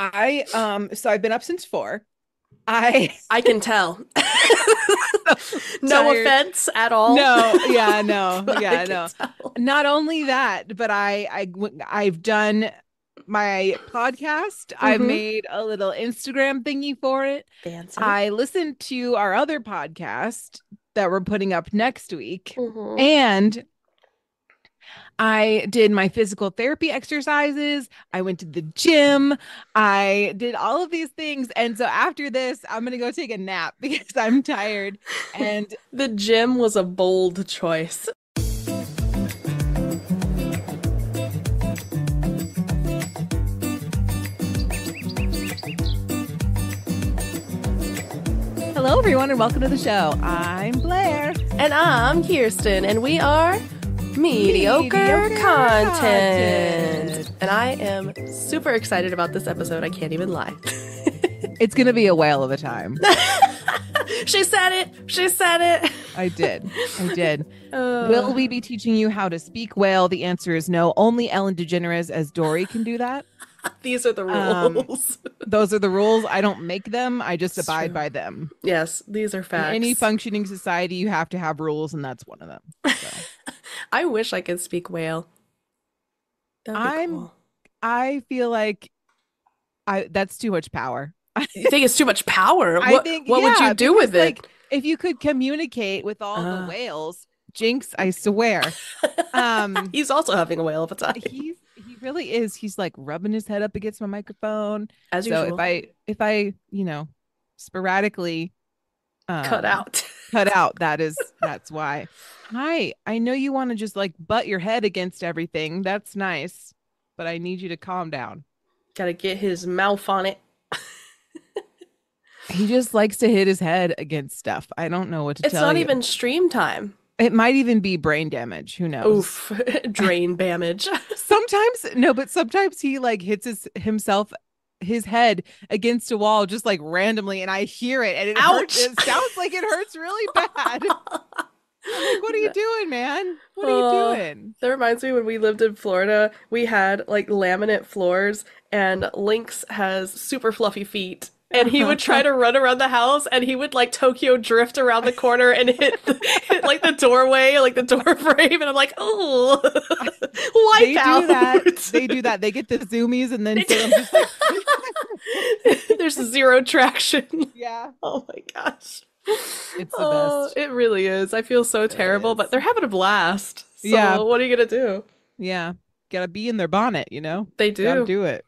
I um so I've been up since four. I I can tell. no Tired. offense at all. no, yeah, no, yeah, no. tell. Not only that, but I I I've done my podcast. I've Mhm. made a little Instagram thingy for it. Fancy. I listened to our other podcast that we're putting up next week. Mhm. And I did my physical therapy exercises. I went to the gym. I did all of these things. And so after this, I'm going to go take a nap because I'm tired. And The gym was a bold choice. hello, everyone, and welcome to the show. I'm Blair. And I'm Kirsten, and we are mediocre, Mediocre content. Content. And I am super excited about this episode. I can't even lie. It's going to be a whale of a time. she said it. She said it. I did. I did. Uh, Will we be teaching you how to speak whale? The answer is no. Only Ellen DeGeneres as Dory can do that. These are the Um, rules. Those are the rules. I don't make them. I just It's abide true. by them. yes, these are In facts. any functioning society, you have to have rules, and that's one of them. So. I wish I could speak whale. I'm- cool. I feel like I that's too much power. You think it's too much power? I What, think- what would you do with it? like, If you could communicate with all Ah. the whales, Jinx, I swear. Um, He's also having a whale of a time, he's he really is. He's like rubbing his head up against my microphone. as so usual. if I if I you know sporadically um, cut out. cut out, that is that's why. Hi, I know you want to just like butt your head against everything. That's nice, but I need you to calm down. Gotta get his mouth on it. He just likes to hit his head against stuff. I don't know what to It's tell not even stream time. It might even be brain damage. Who knows? Oof, drain damage. Sometimes no, but sometimes he like hits his himself his head against a wall just like randomly and I hear it and it hurts. It sounds like it hurts really bad. Like, what are you doing, man? What are Uh, you doing? That reminds me when we lived in Florida, we had like laminate floors, and Lynx has super fluffy feet. And he would try to run around the house, and he would like Tokyo drift around the corner and hit, the, hit like the doorway, like the door frame. And I'm like, oh, wipe They out. do that. They do that. They get the zoomies and then so just like, There's zero traction. yeah, Oh my gosh. it's the Oh, best. it really is. I feel so terrible, is. but they're having a blast. So Yeah. what are you gonna do? Yeah, gotta be in their bonnet, you know. They Gotta do. do it.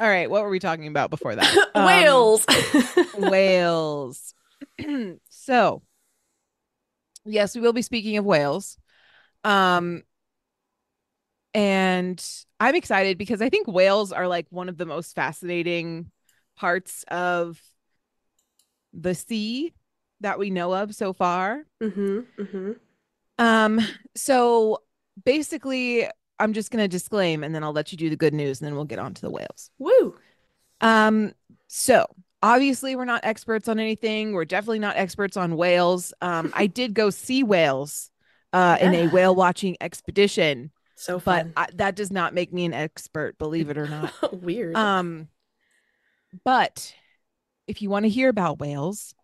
All right, what were we talking about before that? Um, Whales. whales. so, yes, we will be speaking of whales. Um and I'm excited because I think whales are like one of the most fascinating parts of the sea that we know of so far. mm-hmm. Mm-hmm. Um so basically I'm just going to disclaim and then I'll let you do the good news and then we'll get on to the whales. Woo. Um, so obviously we're not experts on anything. We're definitely not experts on whales. Um, I did go see whales uh in a whale watching expedition, So but. I, that does not make me an expert, believe it or not. Weird. Um, but if you want to hear about whales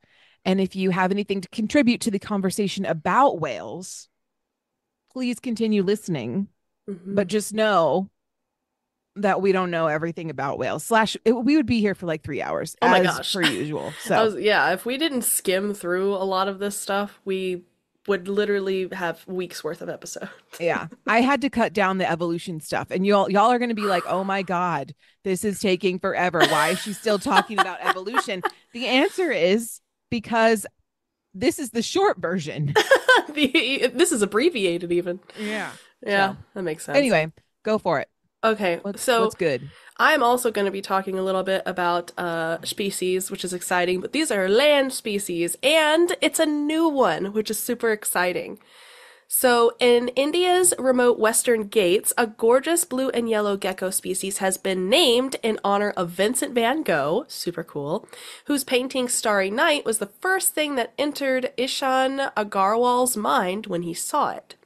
and if you have anything to contribute to the conversation about whales, please continue listening Mhm. but just know that we don't know everything about whales. Slash, it, we would be here for like three hours. Oh my as gosh. per usual. So was, yeah, if we didn't skim through a lot of this stuff, we would literally have weeks worth of episodes. yeah, I had to cut down the evolution stuff, and y'all y'all are going to be like, oh my god, this is taking forever. Why is she still talking about evolution? The answer is because this is the short version. The- this is abbreviated even. Yeah. Yeah, So, that makes sense. Anyway, go for it. okay, What's, so what's good? I'm also going to be talking a little bit about uh, species, which is exciting, but these are land species, and it's a new one, which is super exciting. So, in India's remote western Ghats, a gorgeous blue and yellow gecko species has been named in honor of Vincent van Gogh, super cool, whose painting Starry Night was the first thing that entered Ishan Agarwal's mind when he saw it.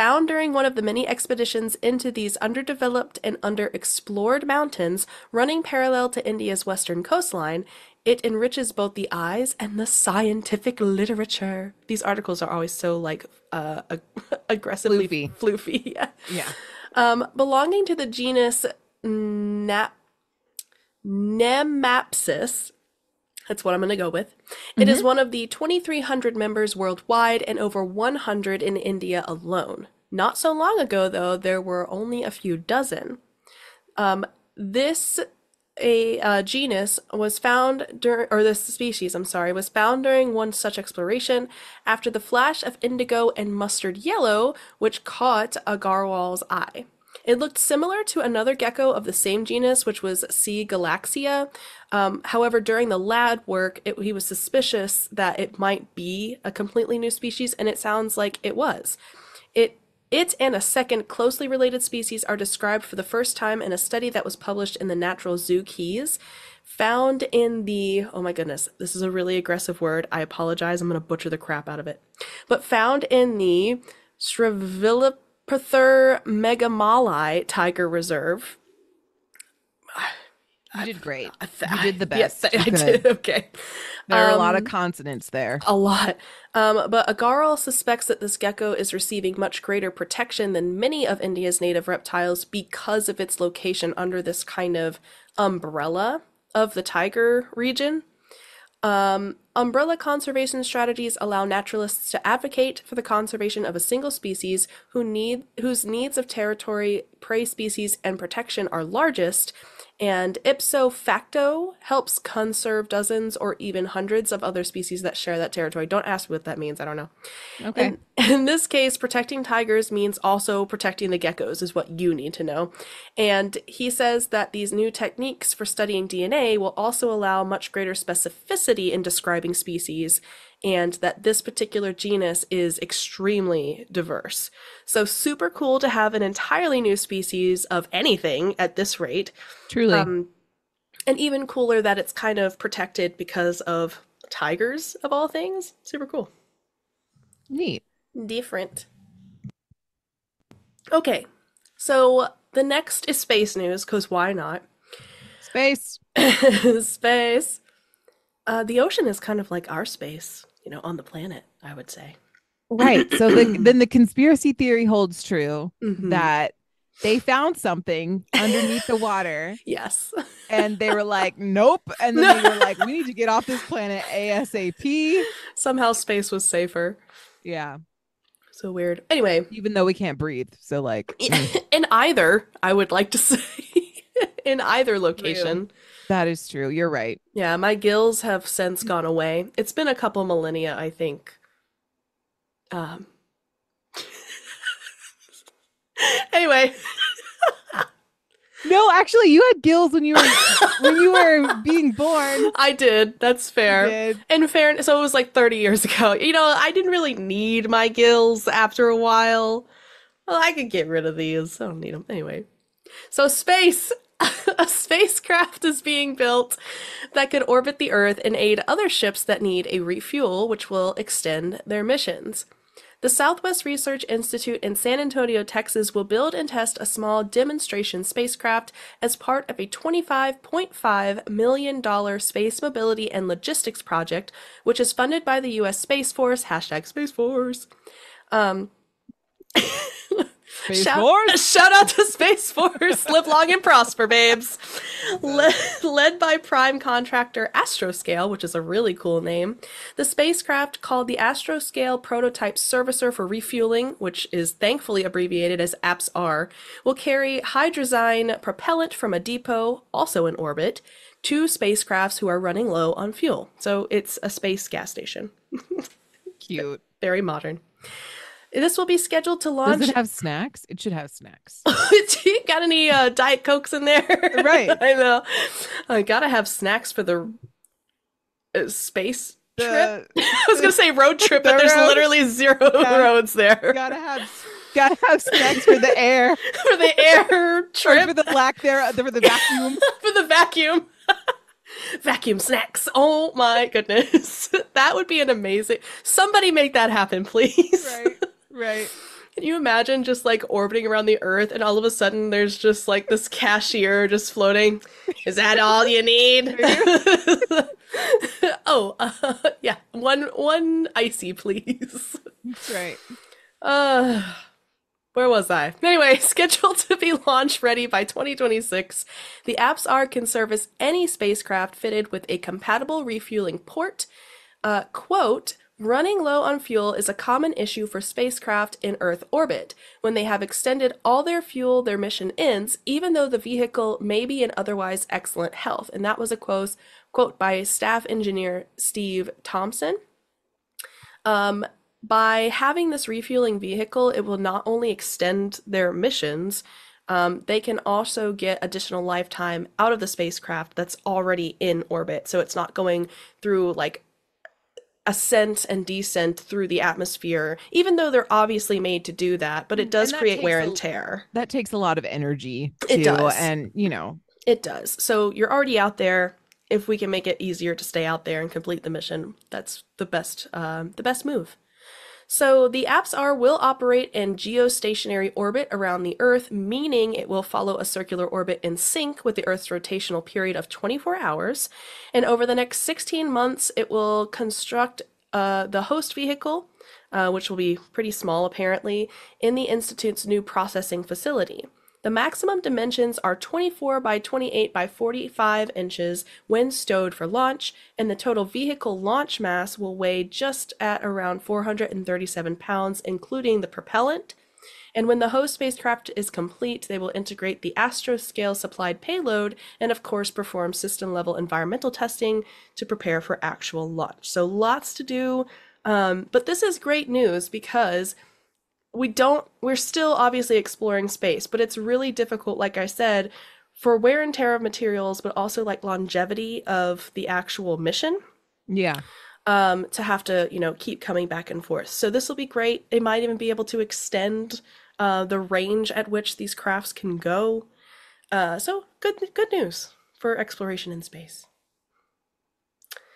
Found during one of the many expeditions into these underdeveloped and underexplored mountains running parallel to India's western coastline, it enriches both the eyes and the scientific literature. These articles are always so like uh, ag- aggressively Floofy. floofy. Yeah. Yeah. Um, belonging to the genus Nap- Nemapsis. That's what I'm going to go with. It is one of the 2,300 members worldwide and over 100 in India alone. Not so long ago, though, there were only a few dozen. Um, this a uh, genus was found during, or this species, I'm sorry, was found during one such exploration after the flash of indigo and mustard yellow, which caught Agarwal's eye. It looked similar to another gecko of the same genus, which was C. galaxia. Um, however, during the lab work, it, he was suspicious that it might be a completely new species, and it sounds like it was. It it and a second closely related species are described for the first time in a study that was published in the Natural ZooKeys. Found in the, oh my goodness, this is a really aggressive word. I apologize. I'm going to butcher the crap out of it. But found in the Shrivillipother megamalai tiger reserve. You did great. I th- You did the best. Yes. I did. Okay. There are a lot Um, of consonants there. A lot. Um, but Agarwal suspects that this gecko is receiving much greater protection than many of India's native reptiles because of its location under this kind of umbrella of the tiger region. Um, umbrella conservation strategies allow naturalists to advocate for the conservation of a single species who need whose needs of territory, prey species, and protection are largest, and ipso facto helps conserve dozens or even hundreds of other species that share that territory. Don't ask me what that means. I don't know. Okay. In, in this case, protecting tigers means also protecting the geckos, is what you need to know. And he says that these new techniques for studying DNA will also allow much greater specificity in describing species, and that this particular genus is extremely diverse. So, super cool to have an entirely new species of anything at this rate. Truly. Um, and even cooler that it's kind of protected because of tigers, of all things. Super cool Neat. different. Okay, so the next is space news, because why not? Space. space. Uh, the ocean is kind of like our space, you know, on the planet, I would say. Right. So the, then the conspiracy theory holds true Mhm. that they found something underneath the water Yes. and they were like, nope. And then they were like, we need to get off this planet ASAP. Somehow space was safer. Yeah. So weird. Anyway, Even though we can't breathe. So, like, in either, I would like to say, in either location. that is true. You're right. Yeah, my gills have since gone away. It's been a couple millennia, I think. Um. anyway, No, actually, you had gills when you were when you were being born. I did. That's fair. You did. In fairness, so it was like 30 years ago. You know, I didn't really need my gills after a while. Well, I could get rid of these. I don't need them. Anyway. So, space. a spacecraft is being built that could orbit the Earth and aid other ships that need a refuel, which will extend their missions. The Southwest Research Institute in San Antonio, Texas will build and test a small demonstration spacecraft as part of a $25.5 million space mobility and logistics project, which is funded by the U.S. Space Force, hashtag Space Force. Um, Space shout, Force? shout out to Space Force. Live long and prosper, babes. Le- led by prime contractor Astroscale, which is a really cool name, the spacecraft called the Astroscale Prototype Servicer for Refueling, which is thankfully abbreviated as APS-R, will carry hydrazine propellant from a depot, also in orbit, to spacecrafts who are running low on fuel. So it's a space gas station. Cute. Very modern. This will be scheduled to launch. Does launch. it have snacks? It should have snacks. You got any uh, Diet Cokes in there? Right. I know. I gotta have snacks for the uh, space trip. The- I was gonna say road trip, but there's road- literally zero Yeah. roads there gotta have gotta have snacks for the air for the air or trip for the lack there for the vacuum. for the vacuum. vacuum snacks. Oh my goodness. that would be an amazing. Somebody make that happen, please. right. Right. Can you imagine just like orbiting around the Earth and all of a sudden there's just like this cashier just floating? Is that all you need? oh, uh, yeah, one one icy, please. Right. Uh, where was I? Anyway, scheduled to be launch ready by 2026, the APS-R can service any spacecraft fitted with a compatible refueling port. Uh, quote, running low on fuel is a common issue for spacecraft in Earth orbit. When they have extended all their fuel, their mission ends, even though the vehicle may be in otherwise excellent health. And that was a quote, quote by staff engineer Steve Thompson. Um, by having this refueling vehicle, it will not only extend their missions, um, they can also get additional lifetime out of the spacecraft that's already in orbit. So it's not going through like ascent and descent through the atmosphere, even though they're obviously made to do that, but it does create wear a- and tear. That takes a lot of energy. It does. And, you know, It does. So you're already out there. If we can make it easier to stay out there and complete the mission, that's the best um, the best move. So the APS-R will operate in geostationary orbit around the Earth, meaning it will follow a circular orbit in sync with the Earth's rotational period of 24 hours. And over the next 16 months, it will construct uh, the host vehicle, uh, which will be pretty small apparently, in the Institute's new processing facility. The maximum dimensions are 24 by 28 by 45 inches when stowed for launch, and the total vehicle launch mass will weigh just at around 437 pounds, including the propellant. And when the host spacecraft is complete, they will integrate the astroscale supplied payload and, of course, perform system level environmental testing to prepare for actual launch. So, lots to do. Um, but this is great news because we don't we're still obviously exploring space but it's really difficult like i said for wear and tear of materials but also like longevity of the actual mission. Yeah. um to have to you know keep coming back and forth. So this will be great. It might even be able to extend uh the range at which these crafts can go. Uh so good good news for exploration in space.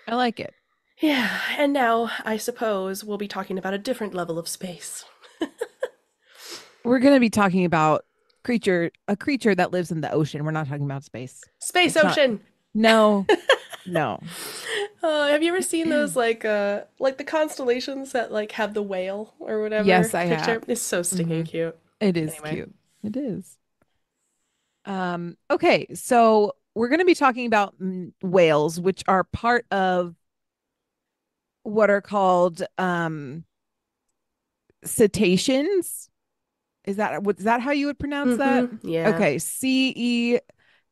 I like it. yeah and now i suppose we'll be talking about a different level of space We're going to be talking about creature a creature that lives in the ocean. We're not talking about space. space It's not- ocean No. no. Uh, have you ever seen those like uh like the constellations that like have the whale or whatever? Yes, I have. It's so stinking Mhm. cute. It is Anyway. cute. It is. Um okay, so we're going to be talking about mm, whales which are part of what are called um cetaceans. Is that what is that how you would pronounce that? Mhm. Yeah. Okay, C E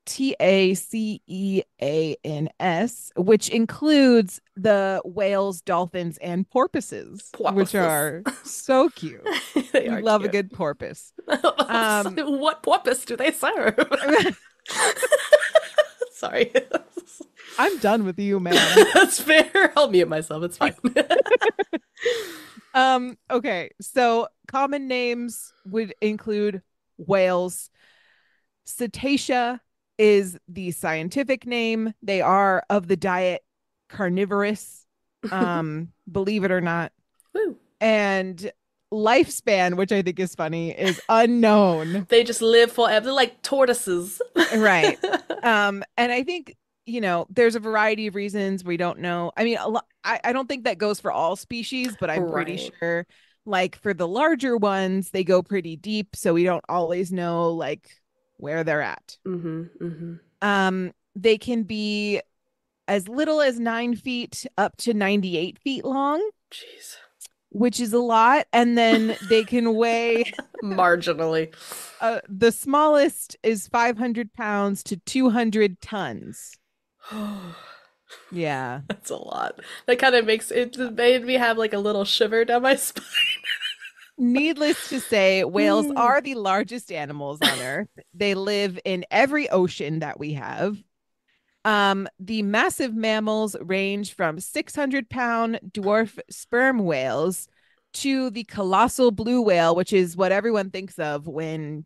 T A C E A N S, which includes the whales, dolphins, and porpoises, which are so cute. they We love a good porpoise. Um, what porpoise do they serve? Sorry. I'm done with you, man. That's fair. I'll mute myself. It's fine. Um, okay, so common names would include whales. Cetacea is the scientific name. They are of the diet carnivorous, um, believe it or not. Woo. And lifespan, which I think is funny, is unknown. They just live forever. They're like tortoises. right. Um, and I think you know there's a variety of reasons we don't know. I mean, a lot. I, I don't think that goes for all species, but I'm pretty sure, like for the larger ones, they go pretty deep, so we don't always know like where they're at. mm-hmm, mm-hmm. Um, they can be as little as nine feet up to 98 feet long, Jeez. which is a lot, and then they can weigh. Marginally. Uh, the smallest is 500 pounds to 200 tons. Yeah. That's a lot. That kind of makes it made me have like a little shiver down my spine. Needless to say, whales Mm. are the largest animals on Earth. They live in every ocean that we have. Um, the massive mammals range from 600 pound dwarf sperm whales to the colossal blue whale, which is what everyone thinks of when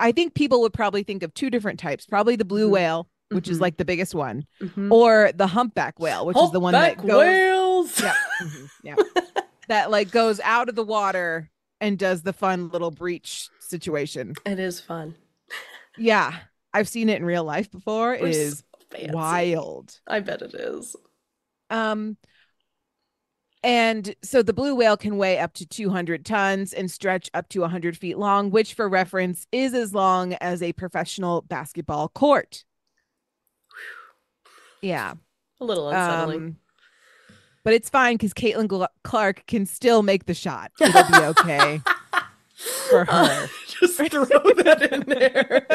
I think people would probably think of two different types probably the blue Mhm. whale, which is Mhm. like the biggest one, Mhm. or the humpback whale, which is the one that goes. whales. Yeah. mhm, yeah. that like goes out of the water and does the fun little breach situation. It is fun. Yeah, I've seen it in real life before. It We're is so wild. I bet it is. Um, and so the blue whale can weigh up to 200 tons and stretch up to 100 feet long, which, for reference, is as long as a professional basketball court. Yeah. A little unsettling. Um, but it's fine because Caitlin Gl- Clark can still make the shot. It'll be okay for her. Just throw that in there.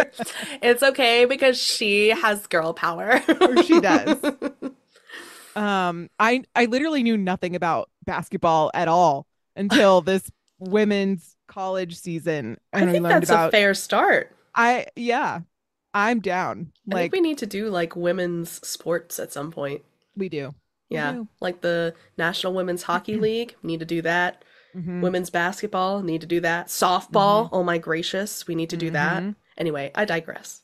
It's okay because she has girl power. She does. Um, I I literally knew nothing about basketball at all until this women's college season, and I think learned that's about. a fair start. I yeah, I'm down. I think we need to do like women's sports at some point. we do. We Yeah. do. Like the National Women's Hockey League, need to do that. Mhm. Women's basketball, need to do that. Softball, oh my gracious, we need to do that. Mhm. Anyway, I digress.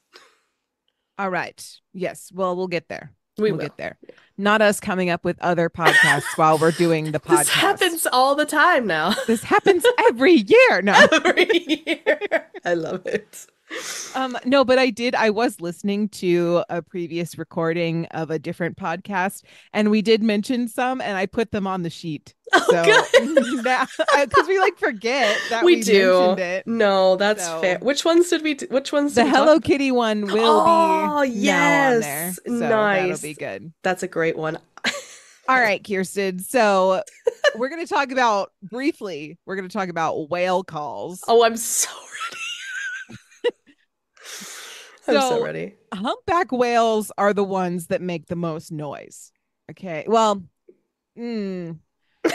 All right. Yes. Well, we'll get there. We will will. get there. Not us coming up with other podcasts while we're doing the podcast. This happens all the time now. This happens every year. No. Every year. I love it. Um, no, but I did. I was listening to a previous recording of a different podcast, and we did mention some, and I put them on the sheet. Oh, So because we like forget that we we, do. mentioned it. No, that's So- fair. Which ones did we? Do? Which ones? The did we talk Hello? Kitty one will Oh, be now on there, yes. so that'll Nice. be good. That's a great one. All right, Kirsten. So we're going to talk about briefly. We're going to talk about whale calls. Oh, I'm so ready. I'm so So- ready. humpback whales are the ones that make the most noise. Okay. Well, mm,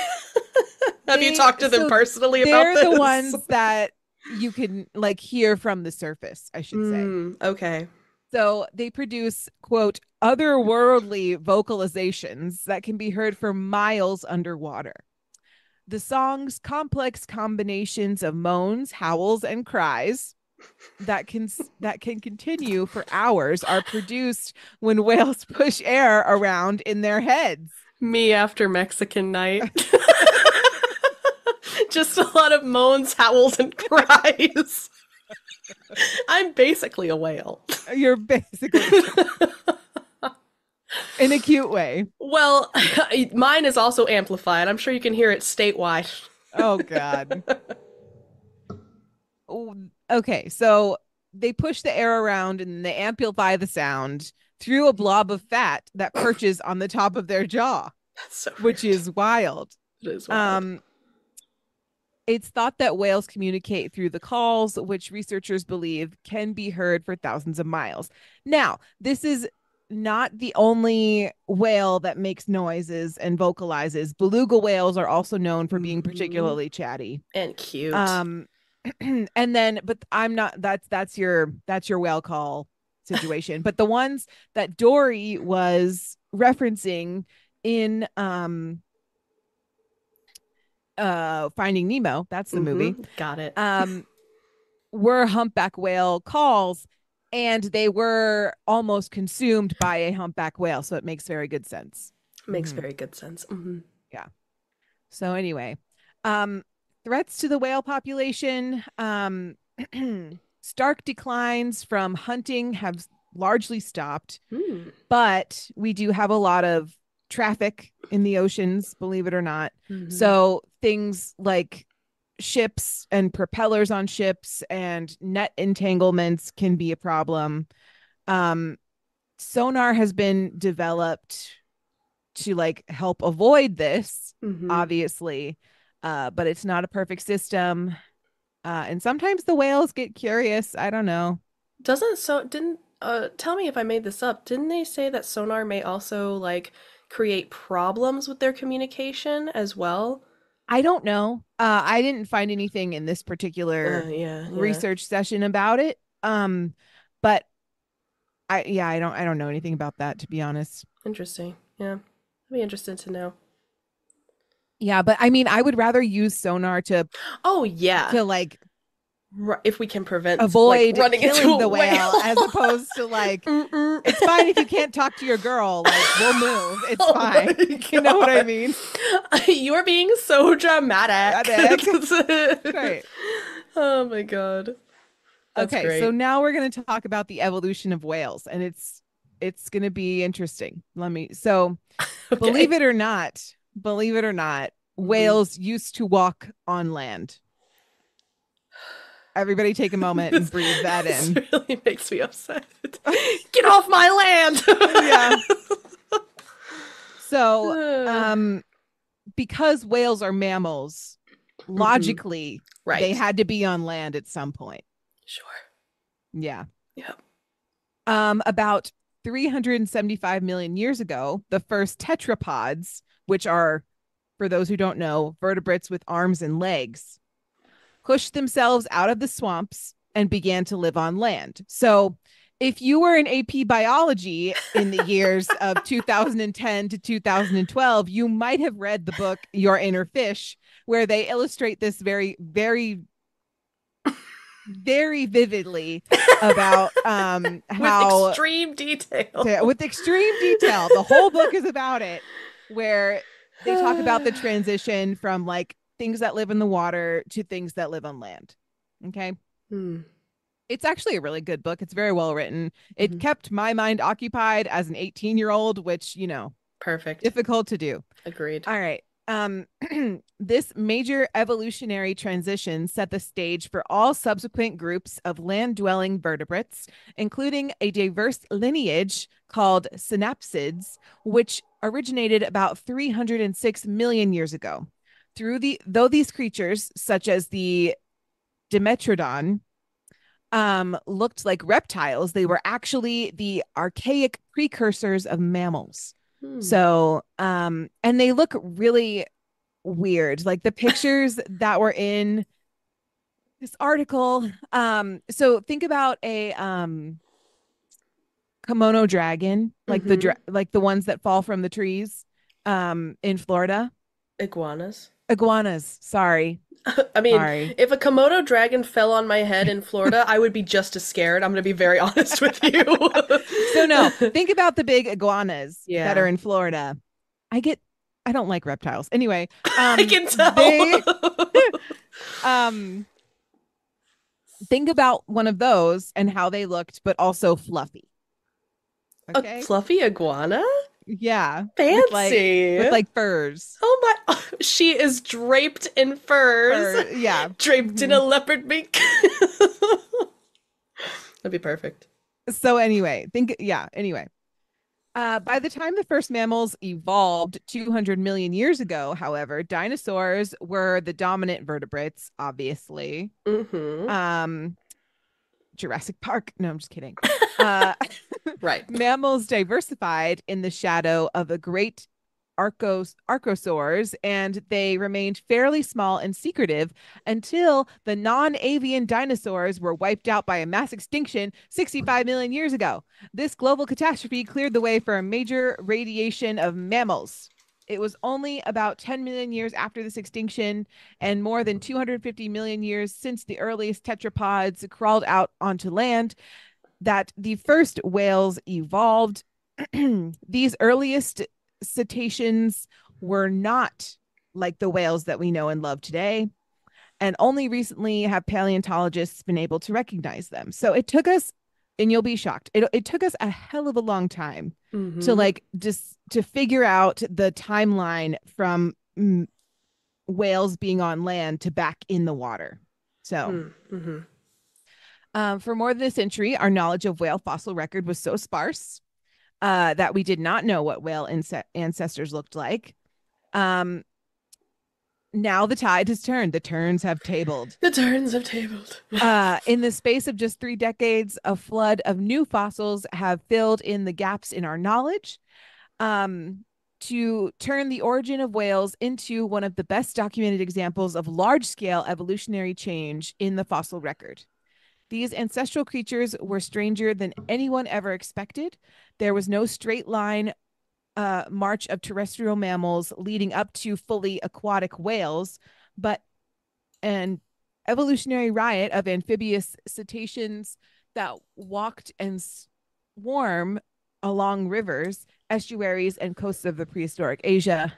Have you talked to them so personally they're about this? the ones that you can like hear from the surface, I should say. Mm, okay. So they produce, quote, otherworldly vocalizations that can be heard for miles underwater. The song's complex combinations of moans, howls, and cries that can that can continue for hours are produced when whales push air around in their heads. Me after Mexican night. Just a lot of moans, howls, and cries. I'm basically a whale. You're basically in a cute way. well, mine is also amplified. I'm sure you can hear it statewide. Oh God. Okay, so they push the air around and they amplify the sound through a blob of fat that perches on the top of their jaw, That's so which is wild. It is wild. Um it's thought that whales communicate through the calls, which researchers believe can be heard for thousands of miles. Now, this is not the only whale that makes noises and vocalizes. Beluga whales are also known for being Mhm. particularly chatty. and cute. Um and then but I'm not that's that's your that's your whale call situation. but the ones that Dory was referencing in um uh Finding Nemo, that's the movie. Mhm, Got it. Um were humpback whale calls and they were almost consumed by a humpback whale, so it makes very good sense. Makes mhm. very good sense. Mhm. So anyway, um, threats to the whale population. Um, stark declines from hunting have largely stopped, Mm, but we do have a lot of traffic in the oceans, believe it or not. mhm. So things like ships and propellers on ships and net entanglements can be a problem. Um, sonar has been developed to like help avoid this Mhm. obviously uh but it's not a perfect system uh and sometimes the whales get curious i don't know Doesn't so didn't uh tell me if I made this up. Didn't they say that sonar may also like create problems with their communication as well? i don't know uh i didn't find anything in this particular Uh, yeah, yeah. research session about it um but i yeah i don't i don't know anything about that to be honest Interesting. Yeah. I'd be interested to know. Yeah but i mean i would rather use sonar to Oh yeah. to like If we can prevent avoid like, running killing into the whale, whale, as opposed to like it's fine if you can't talk to your girl. Like we'll move. It's Oh fine. You know what I mean? You're being so dramatic. Dramatic. Right. Oh my god. That's okay, great. so now we're going to talk about the evolution of whales, and it's it's going to be interesting. Let me. So, Okay. believe it or not, believe it or not, Mhm. whales used to walk on land. Everybody, take a moment and breathe that this in. really makes me upset. Get off my land. Yeah. So, um, because whales are mammals, logically, Mm-hmm. right. they had to be on land at some point. sure. Yeah. Yep. Um, about 375 million years ago, the first tetrapods, which are, for those who don't know, vertebrates with arms and legs, pushed themselves out of the swamps and began to live on land. So, if you were in AP biology in the years of 2010 to 2012, you might have read the book Your Inner Fish, where they illustrate this very, very, very vividly about um how With extreme detail. to- with extreme detail. The whole book is about it, where they talk about the transition from like things that live in the water to things that live on land. Okay. Hmm. It's actually a really good book. It's very well written. It Mhm. kept my mind occupied as an 18 year old, which, you know, Perfect. difficult to do. Agreed. All right. Um, this major evolutionary transition set the stage for all subsequent groups of land dwelling vertebrates, including a diverse lineage called synapsids, which originated about 306 million years ago. Through the though these creatures, such as the Dimetrodon, um, looked like reptiles, they were actually the archaic precursors of mammals. Hmm. So, um, and they look really weird. Like the pictures that were in this article. Um, so think about a um kimono dragon, like the dra- like the ones that fall from the trees um in Florida. iguanas. Iguanas, sorry. I mean, Sorry. if a Komodo dragon fell on my head in Florida, I would be just as scared. I'm going to be very honest with you. So no, think about the big iguanas Yeah. that are in Florida. I get I don't like reptiles. Anyway, um, I can tell. they- um think about one of those and how they looked but also fluffy okay A fluffy iguana? yeah Fancy. with like, with like furs oh my, she is draped in furs. Fur- yeah Draped in a leopard mink. That'd be perfect. so anyway think yeah anyway uh, by the time the first mammals evolved 200 million years ago, however, dinosaurs were the dominant vertebrates, obviously. hmm Um, Jurassic Park. No, I'm just kidding. Uh, Right. mammals diversified in the shadow of the great archos archosaurs and they remained fairly small and secretive until the non-avian dinosaurs were wiped out by a mass extinction 65 million years ago. This global catastrophe cleared the way for a major radiation of mammals. It was only about 10 million years after this extinction and more than 250 million years since the earliest tetrapods crawled out onto land that the first whales evolved. These earliest cetaceans were not like the whales that we know and love today. And only recently have paleontologists been able to recognize them. So it took us, and you'll be shocked, it, it took us a hell of a long time to Mhm. like just to figure out the timeline from mm, whales being on land to back in the water. So, Mm, mhm. Um, for more than a century, our knowledge of whale fossil record was so sparse uh, that we did not know what whale inse- ancestors looked like. Um, now the tide has turned; the turns have tabled. The turns have tabled. Uh, in the space of just three decades, a flood of new fossils have filled in the gaps in our knowledge. Um, to turn the origin of whales into one of the best documented examples of large scale evolutionary change in the fossil record. These ancestral creatures were stranger than anyone ever expected. There was no straight line uh, march of terrestrial mammals leading up to fully aquatic whales, but an evolutionary riot of amphibious cetaceans that walked and swarm along rivers, estuaries, and coasts of the prehistoric Asia.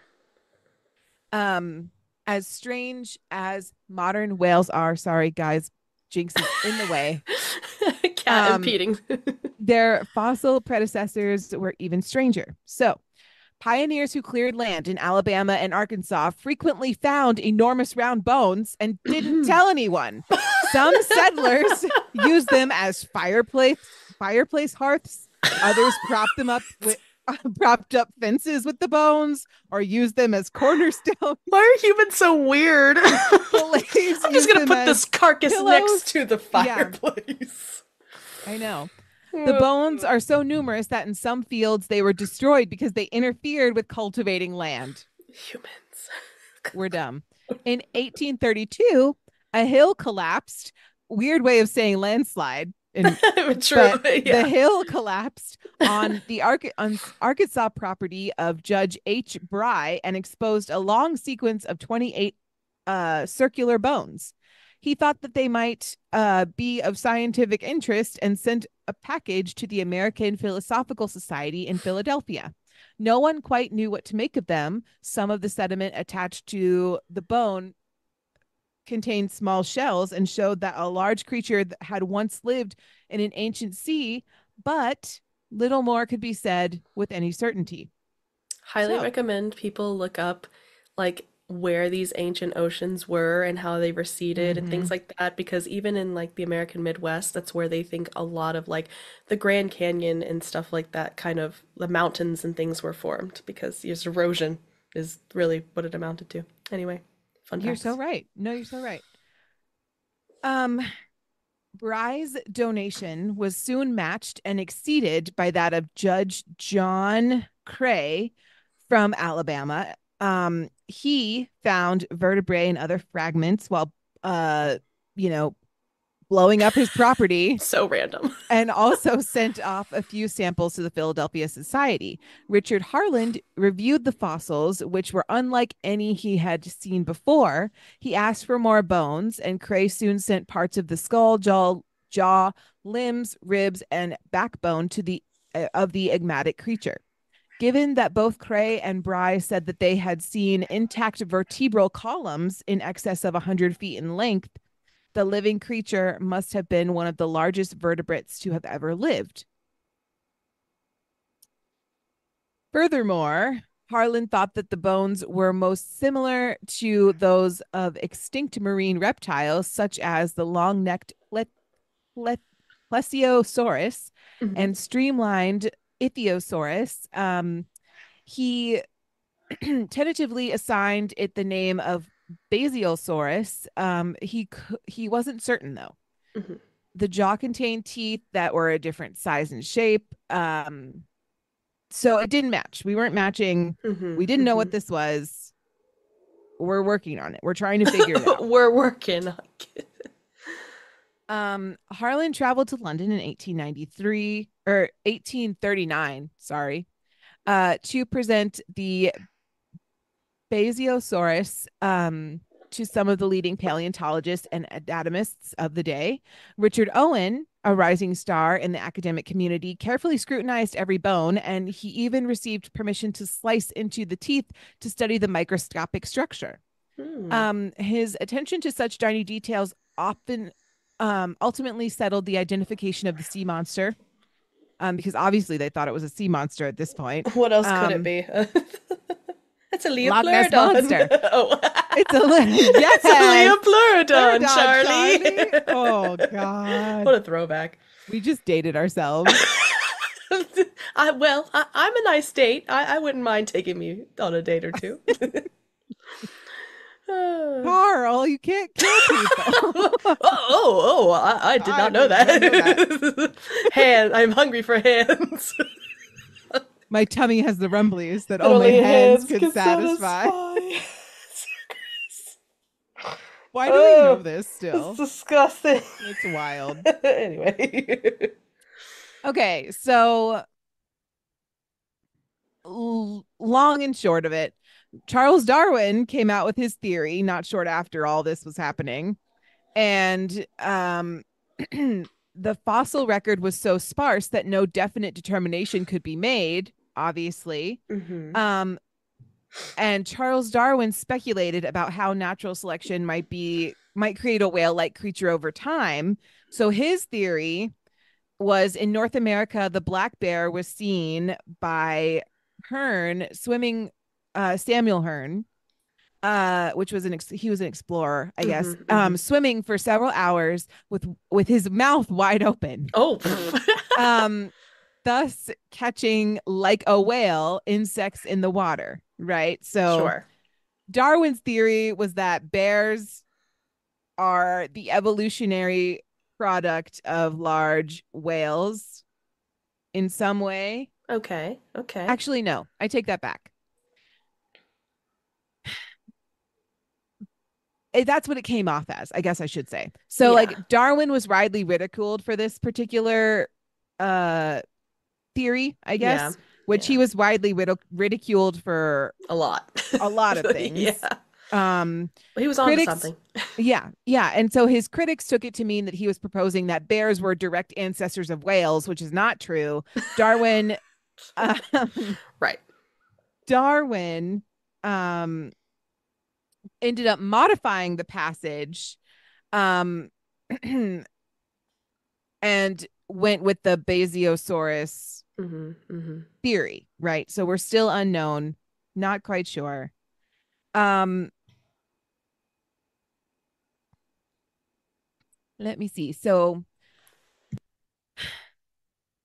Um, as strange as modern whales are, sorry guys, Jinx is in the way. Cat um, impeding. their fossil predecessors were even stranger. So, pioneers who cleared land in Alabama and Arkansas frequently found enormous round bones and didn't tell anyone. Some settlers used them as fireplace fireplace hearths. Others propped them up with propped up fences with the bones or use them as cornerstones. Why are humans so weird? I'm just gonna put this carcass pillows. next to the fireplace. Yeah. I know. The oh, bones are so numerous that in some fields they were destroyed because they interfered with cultivating land. Humans. We're dumb. In 1832, a hill collapsed. Weird way of saying landslide. And, True. Yeah. The hill collapsed on the on Arkansas property of Judge H. Bry and exposed a long sequence of 28 uh, circular bones. He thought that they might uh, be of scientific interest and sent a package to the American Philosophical Society in Philadelphia. No one quite knew what to make of them. Some of the sediment attached to the bone contained small shells and showed that a large creature had once lived in an ancient sea, but little more could be said with any certainty. Highly so. recommend people look up like where these ancient oceans were and how they receded mm-hmm. and things mm-hmm. like that because even in like the American Midwest that's where they think a lot of like the Grand Canyon and stuff like that kind of the mountains and things were formed because there's erosion is really what it amounted to. Anyway, fun You're so right. No, you're so right. Um Bry's donation was soon matched and exceeded by that of Judge John Creagh from Alabama um, he found vertebrae and other fragments while, uh, you know, blowing up his property. so random. and also sent off a few samples to the Philadelphia Society. Richard Harlan reviewed the fossils, which were unlike any he had seen before. He asked for more bones, and Creagh soon sent parts of the skull, jaw, jaw, limbs, ribs, and backbone to the uh, of the enigmatic creature. Given that both Creagh and Bry said that they had seen intact vertebral columns in excess of 100 feet in length, the living creature must have been one of the largest vertebrates to have ever lived. Furthermore, Harlan thought that the bones were most similar to those of extinct marine reptiles, such as the long necked ple- ple- plesiosaurus mm-hmm. and streamlined Ichthyosaurus. Um, he tentatively assigned it the name of Basilosaurus. Um, he he wasn't certain though. Mm-hmm. The jaw contained teeth that were a different size and shape. Um, so it didn't match. We weren't matching. Mm-hmm. We didn't know mm-hmm. what this was. We're working on it. We're trying to figure it out. We're working on it. Um, Harlan traveled to London in 1893 or 1839, sorry, uh, to present the Basilosaurus um, to some of the leading paleontologists and anatomists of the day. Richard Owen, a rising star in the academic community, carefully scrutinized every bone, and he even received permission to slice into the teeth to study the microscopic structure. Hmm. Um, his attention to such tiny details often um, ultimately settled the identification of the sea monster. Um, because obviously they thought it was a sea monster at this point. What else could it um, be? it's a Liopleurodon. monster. oh. It's a yes. it's a Liopleurodon, Charlie. Charlie. Oh God. What a throwback. We just dated ourselves. I well, I, am a nice date. I, I wouldn't mind taking me on a date or two. Carl, you can't kill people. oh, oh, oh, I, I did not I know that. Know that. Hand, I'm hungry for hands. My tummy has the rumblies that only, only hands, hands can, satisfy. satisfy. Why do oh, we know this still? It's disgusting. It's wild. anyway. okay, so l- long and short of it, Charles Darwin came out with his theory not short after all this was happening. and um the fossil record was so sparse that no definite determination could be made obviously Mm-hmm. um and Charles Darwin speculated about how natural selection might be might create a whale-like creature over time. So his theory was in North America, the black bear was seen by Hearne swimming, uh, Samuel Hearne, uh, which was an ex- he was an explorer, I guess, Mhm, um, mhm. swimming for several hours with with his mouth wide open Oh. um thus catching like a whale insects in the water right so sure. darwin's theory was that bears are the evolutionary product of large whales in some way Okay. Okay. actually no i take that back that's what it came off as i guess i should say so Yeah. like darwin was widely ridiculed for this particular uh theory i guess Yeah, which he was widely ridic- ridiculed for a lot. A lot of things. yeah. um he was on Critics- something. yeah yeah and so his critics took it to mean that he was proposing that bears were direct ancestors of whales which is not true darwin um, Right. darwin um ended up modifying the passage um and went with the basilosaurus Mm-hmm. Mm-hmm. theory, right? So we're still unknown, not quite sure. Um let me see. So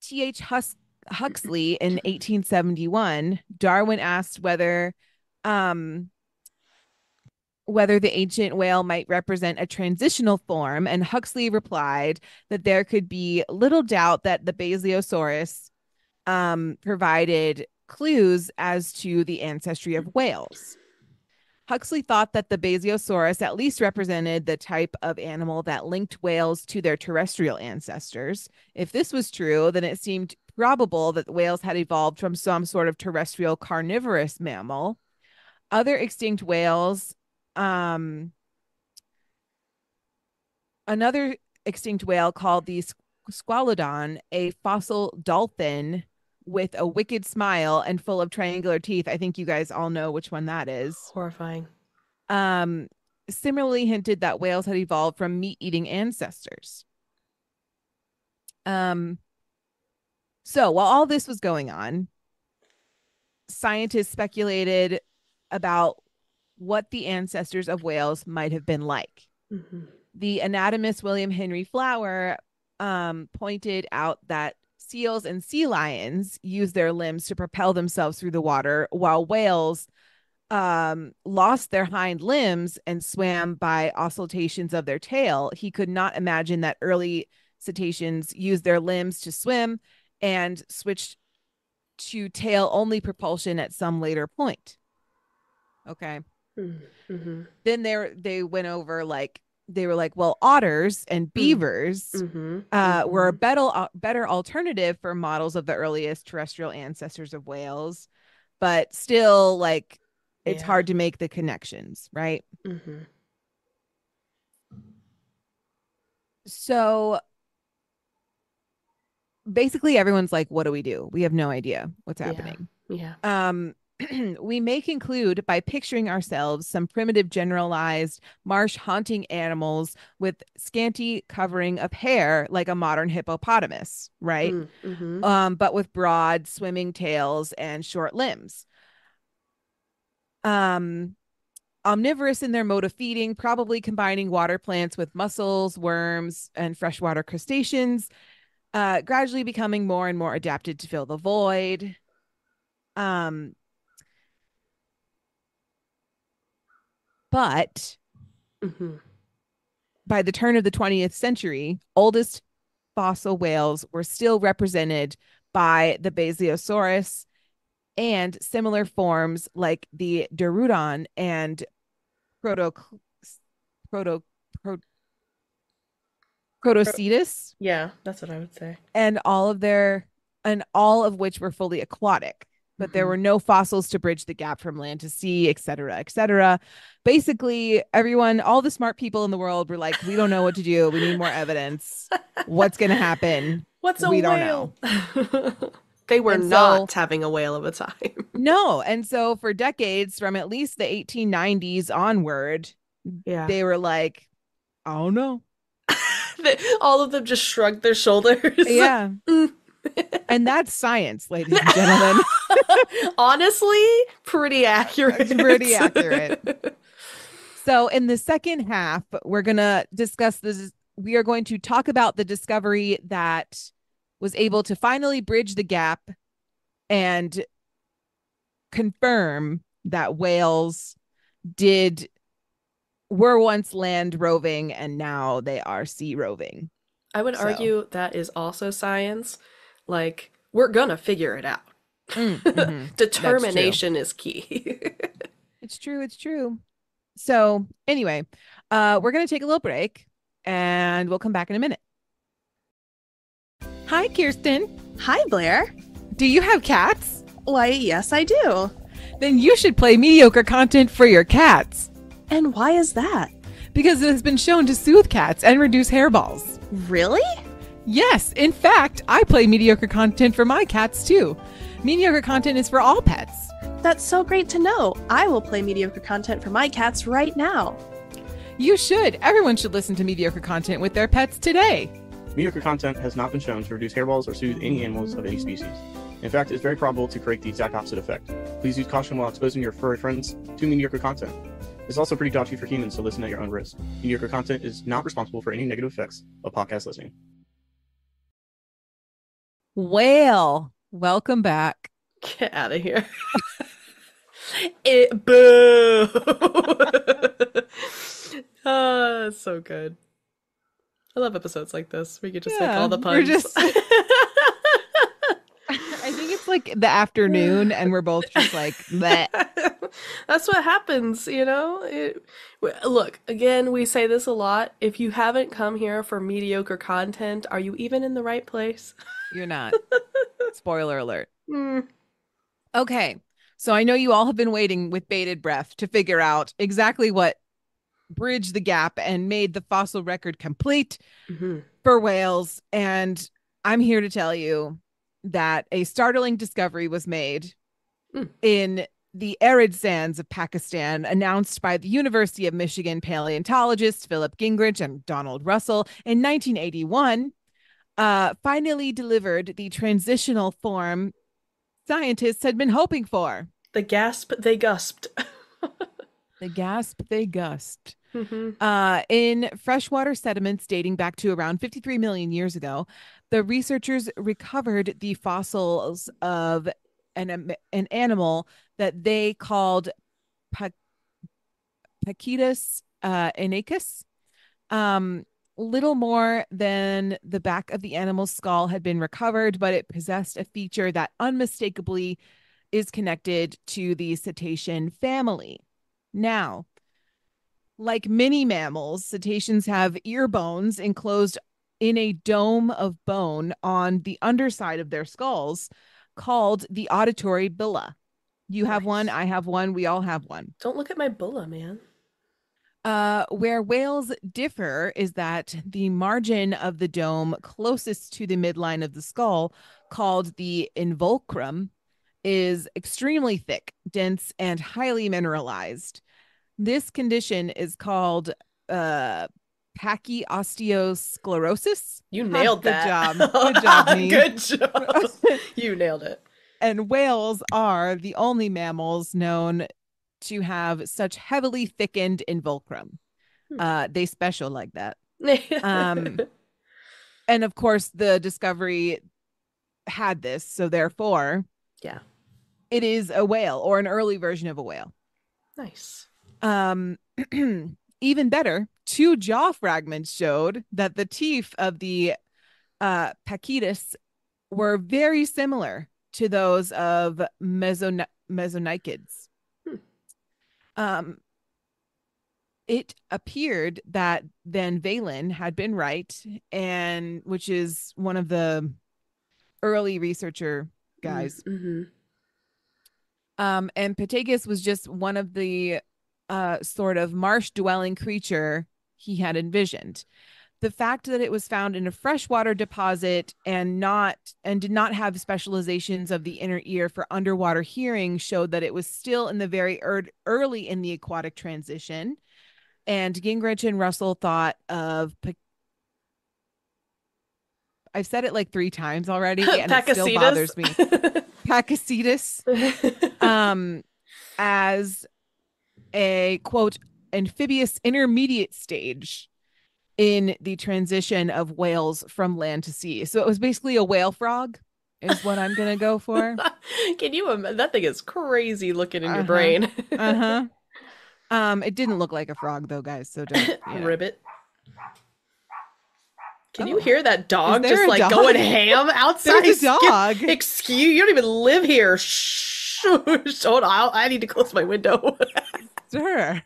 T.H. Hus- Huxley in 1871, Darwin asked whether um whether the ancient whale might represent a transitional form, and Huxley replied that there could be little doubt that the Basilosaurus um, provided clues as to the ancestry of whales. Huxley thought that the Basilosaurus at least represented the type of animal that linked whales to their terrestrial ancestors. If this was true, then it seemed probable that whales had evolved from some sort of terrestrial carnivorous mammal. Other extinct whales, um, another extinct whale called the Squalodon, a fossil dolphin with a wicked smile and full of triangular teeth. I think you guys all know which one that is. Horrifying. Um, similarly hinted that whales had evolved from meat-eating ancestors. Um, so while all this was going on, scientists speculated about what the ancestors of whales might have been like Mm-hmm. the anatomist William Henry Flower um, pointed out that seals and sea lions use their limbs to propel themselves through the water, while whales um, lost their hind limbs and swam by oscillations of their tail. He could not imagine that early cetaceans used their limbs to swim and switched to tail only propulsion at some later point. Okay Mm-hmm. then there they went over like they were like well otters and beavers Mm-hmm. uh were a better uh, better alternative for models of the earliest terrestrial ancestors of whales but still like it's Yeah. hard to make the connections right Mm-hmm. so basically everyone's like what do we do we have no idea what's Yeah. happening Yeah. um we may conclude by picturing ourselves some primitive generalized marsh haunting animals with scanty covering of hair like a modern hippopotamus right? Mm-hmm. um but with broad swimming tails and short limbs. Um omnivorous in their mode of feeding probably combining water plants with mussels worms and freshwater crustaceans uh gradually becoming more and more adapted to fill the void. Um but Mm-hmm. by the turn of the 20th century, oldest fossil whales were still represented by the Basilosaurus and similar forms like the Dorudon and Proto Proto Pro, Protocetus Yeah, that's what I would say. and all of their and all of which were fully aquatic. But there Mhm. were no fossils to bridge the gap from land to sea, et cetera, et cetera. Basically, everyone, all the smart people in the world were like, we don't know what to do. We need more evidence. What's going to happen? What's a We don't whale? they were And so- not having a whale of a time. No. And so for decades, from at least the 1890s onward, Yeah. they were like, I don't know. All of them just shrugged their shoulders. Yeah. Mm. And that's science, ladies and gentlemen. Honestly, pretty accurate. Pretty accurate. So, in the second half, we're going to discuss this. We are going to talk about the discovery that was able to finally bridge the gap and confirm that whales did were once land roving and now they are sea roving. I would So- argue that is also science. Like, we're gonna figure it out. Mm, mhm. Determination is key. It's true. It's true. So, anyway, uh, we're going to take a little break and we'll come back in a minute. Hi, Kirsten. Hi, Blair. Do you have cats? Why, yes, I do. Then you should play mediocre content for your cats And why is that? because it has been shown to soothe cats and reduce hairballs. Really? Yes, in fact, I play mediocre content for my cats too. Mediocre content is for all pets. That's so great to know. I will play mediocre content for my cats right now. You should. Everyone should listen to mediocre content with their pets today. Mediocre content has not been shown to reduce hairballs or soothe any animals of any species. In fact, it's very probable to create the exact opposite effect. Please use caution while exposing your furry friends to mediocre content. It's also pretty dodgy for humans, so listen at your own risk. Mediocre content is not responsible for any negative effects of podcast listening. Whale, welcome back. Get out of here. it boo. Ah, so good. I love episodes like this. We could just make Yeah, all the puns. just- I think it's like the afternoon, and we're both just like, that. That's what happens, you know? It, look, again, we say this a lot. If you haven't come here for mediocre content, are you even in the right place? You're not. Spoiler alert. Hmm. Okay. So I know you all have been waiting with bated breath to figure out exactly what bridged the gap and made the fossil record complete Mhm. for whales. And I'm here to tell you that a startling discovery was made Mm. in the arid sands of Pakistan, announced by the University of Michigan paleontologists Philip Gingerich and Donald Russell in 1981. Uh, finally delivered the transitional form scientists had been hoping for. The gasp, they gusped. The gasp they gust. Mhm. Uh, in freshwater sediments dating back to around 53 million years ago, the researchers recovered the fossils of an, an animal that they called Pa- Paquitas uh. Um, little more than the back of the animal's skull had been recovered, but it possessed a feature that unmistakably is connected to the cetacean family. Now, like many mammals, cetaceans have ear bones enclosed in a dome of bone on the underside of their skulls called the auditory bulla. You have one, I have one, we all have one. Don't look at my bulla, man. Uh, where whales differ is that the margin of the dome closest to the midline of the skull, called the involucrum, is extremely thick, dense, and highly mineralized. This condition is called uh, pachyosteosclerosis. You nailed good that. job. Good job, me. Good job. you nailed it. and whales are the only mammals known to have such heavily thickened involucrum. Hmm. Uh, they special like that. Um, and of course the discovery had this so therefore yeah. it is a whale or an early version of a whale Nice. um even better two jaw fragments showed that the teeth of the uh were very similar to those of Meson- mesonychids. Um it appeared that Van Valen had been right, and which is one of the early researcher guys. hmm Um, and Patagus was just one of the uh, sort of marsh dwelling creature he had envisioned. The fact that it was found in a freshwater deposit and not and did not have specializations of the inner ear for underwater hearing showed that it was still in the very er- early in the aquatic transition. And Gingerich and Russell thought of I've said it like three times already, and it still bothers me. Pakicetus, um, as a quote amphibious intermediate stage in the transition of whales from land to sea. So it was basically a whale frog, is what I'm gonna go for. Can you imagine? That thing is crazy looking in uh-huh. your brain. uh huh. Um, it didn't look like a frog though, guys. So don't you know. ribbit. Can oh. you hear that dog just like dog? going ham outside? There's a dog. excuse you don't even live here. Shh. Hold on. I need to close my window. sure.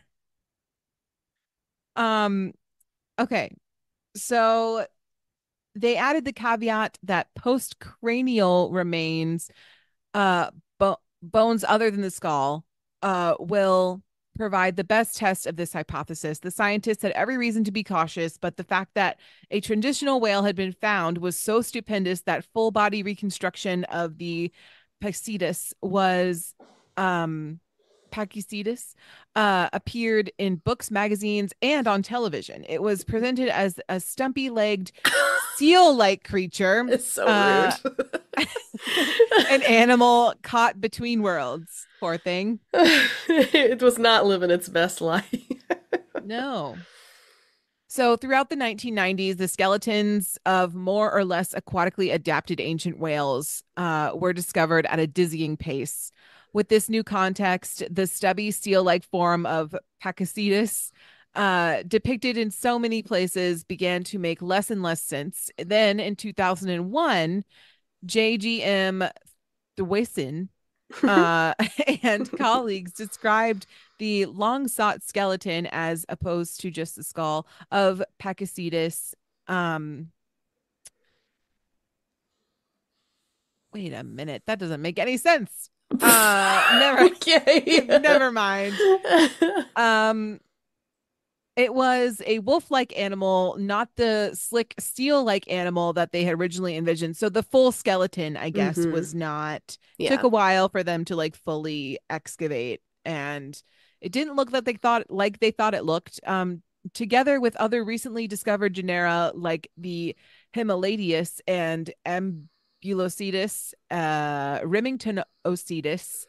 Um okay. So they added the caveat that post-cranial remains uh bo- bones other than the skull uh will provide the best test of this hypothesis. The scientists had every reason to be cautious, but the fact that a traditional whale had been found was so stupendous that full body reconstruction of the Pakicetus was um Pakicetus uh, appeared in books, magazines, and on television. It was presented as a stumpy legged seal like creature. It's so uh, rude. an animal caught between worlds. Poor thing. it was not living its best life. no. So, throughout the 1990s, the skeletons of more or less aquatically adapted ancient whales uh, were discovered at a dizzying pace. With this new context, the stubby seal like form of Pakicetus, uh, depicted in so many places, began to make less and less sense. Then in 2001, JGM Thewissen uh, and colleagues described the long sought skeleton as opposed to just the skull of Pakicetus. Um, wait a minute, that doesn't make any sense. Uh, never. okay, never mind. Um, it was a wolf like animal, not the slick steel like animal that they had originally envisioned. So the full skeleton, I guess, mm-hmm. was not, yeah. took a while for them to like fully excavate. And it didn't look that they thought like they thought it looked. Um, together with other recently discovered genera like the Himalayacetus and Ambulocetus, uh, Remington Ocetus,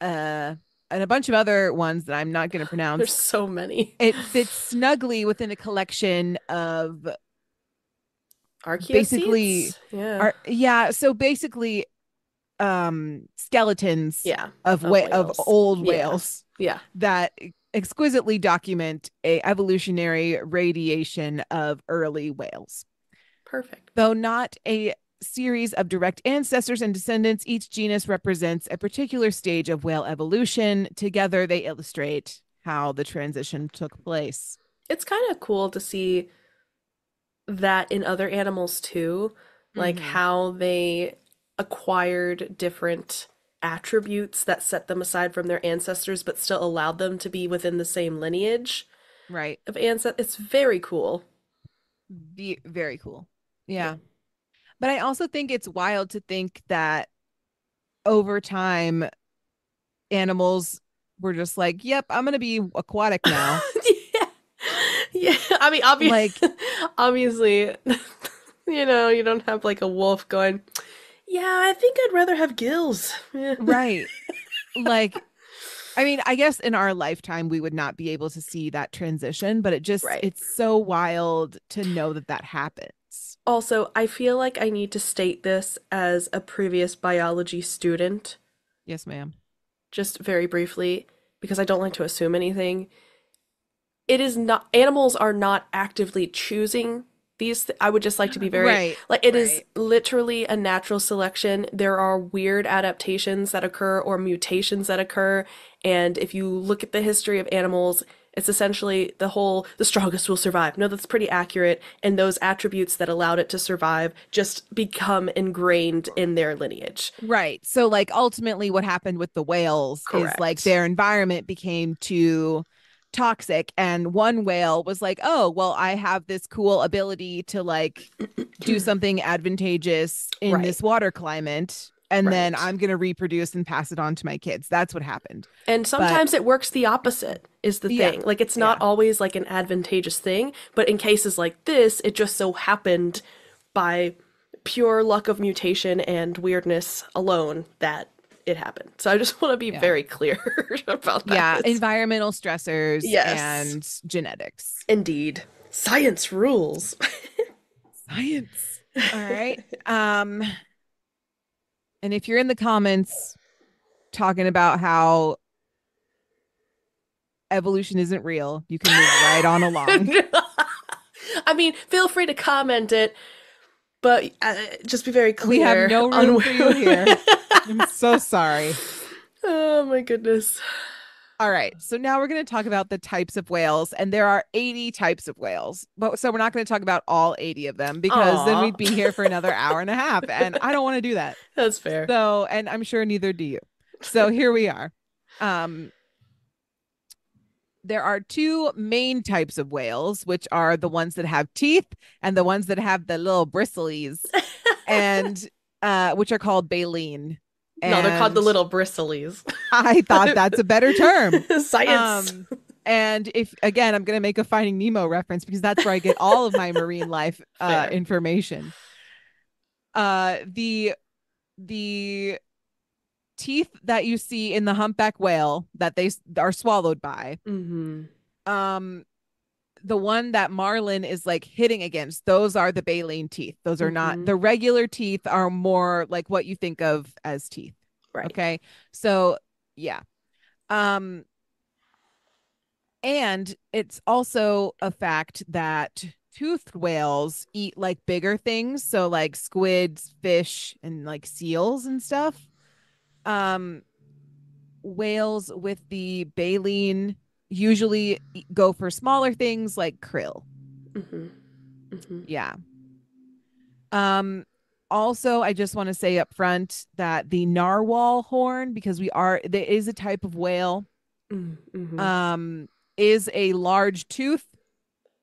uh, and a bunch of other ones that I'm not going to pronounce. There's so many. It fits snugly within a collection of basically yeah. Ar- yeah, so basically um skeletons yeah of, of, of old yeah. whales. Yeah. That exquisitely document a evolutionary radiation of early whales. Perfect. Though not a series of direct ancestors and descendants, each genus represents a particular stage of whale evolution. Together, they illustrate how the transition took place. It's kind of cool to see that in other animals too, like mm-hmm. how they acquired different attributes that set them aside from their ancestors but still allowed them to be within the same lineage right of ancestors it's very cool Be- very cool yeah but I also think it's wild to think that over time, animals were just like, yep, I'm going to be aquatic now. yeah. Yeah. I mean, obviously, like, obviously, you know, you don't have like a wolf going, yeah, I think I'd rather have gills. right. Like, I mean, I guess in our lifetime we would not be able to see that transition, but it just right. it's so wild to know that that happened. Also, I feel like I need to state this as a previous biology student. Yes, ma'am. Just very briefly, because I don't like to assume anything. It is not, animals are not actively choosing these. Th- I would just like to be very, right, like, it right. is literally a natural selection. There are weird adaptations that occur or mutations that occur. And if you look at the history of animals, It's essentially the whole the strongest will survive. No, that's pretty accurate. And those attributes that allowed it to survive just become ingrained in their lineage. Right. So like ultimately what happened with the whales is like their environment became too toxic and one whale was like, "Oh, well I have this cool ability to like do something advantageous in Right. this water climate and then I'm going to reproduce and pass it on to my kids." That's what happened. And sometimes it works the opposite, is the Yeah. thing. Like, it's not Yeah. always like an advantageous thing, but in cases like this, it just so happened by pure luck of mutation and weirdness alone that it happened. So I just want to be Yeah. very clear about that. Yeah, environmental stressors Yes. and genetics. Indeed. Science rules. Science. All right. Um and if you're in the comments talking about how evolution isn't real, you can move right on along. I mean, feel free to comment it, but uh, just be very clear. We have no on room for you here. I'm so sorry. oh my goodness. All right. So now we're going to talk about the types of whales and there are 80 types of whales. But so we're not going to talk about all 80 of them because then we'd be here for another hour and a half and I don't want to do that. That's fair. So, and I'm sure neither do you. So here we are. Um, there are two main types of whales, which are the ones that have teeth and the ones that have the little bristlies, and uh, which are called baleen. No, they're called the little bristlies. I thought that's a better term. Science. Um, and if again, I'm gonna make a Finding Nemo reference because that's where I get all of my marine life uh, information. Uh, the the teeth that you see in the humpback whale that they are swallowed by, hmm um, the one that Marlin is like hitting against, those are the baleen teeth. Those are not Mhm. the regular teeth. Are more like what you think of as teeth. Right. Okay. So yeah. Um and it's also a fact that toothed whales eat like bigger things, so like squids, fish, and like seals and stuff. Um whales with the baleen usually go for smaller things like krill. hmm hmm Yeah. Um also I just want to say up front that the narwhal horn because we are there is a type of whale hmm um is a large tooth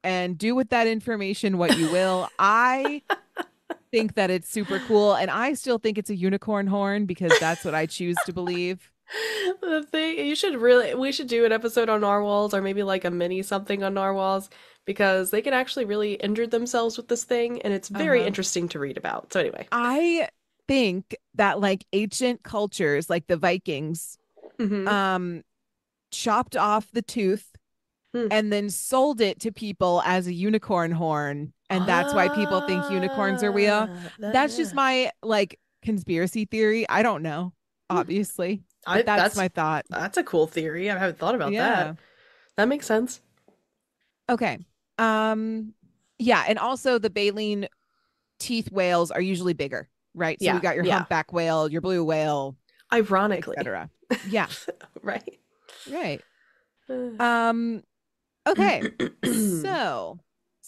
and do with that information what you will. I think that it's super cool and I still think it's a unicorn horn because that's what I choose to believe. The thing you should really we should do an episode on narwhals or maybe like a mini something on narwhals because they can actually really injure themselves with this thing and it's very Uh-huh. interesting to read about. So anyway. I think that like ancient cultures like the Vikings Mhm. um chopped off the tooth Hmm. and then sold it to people as a unicorn horn and that's why people think unicorns are real Ah, that- that's just yeah. my like conspiracy theory i don't know obviously I, that's, that's my thought that's a cool theory. I haven't thought about yeah that. That makes sense. okay um yeah and also the baleen teeth whales are usually bigger right so Yeah, you got your yeah. humpback whale your blue whale Ironically. etc yeah right. right um okay so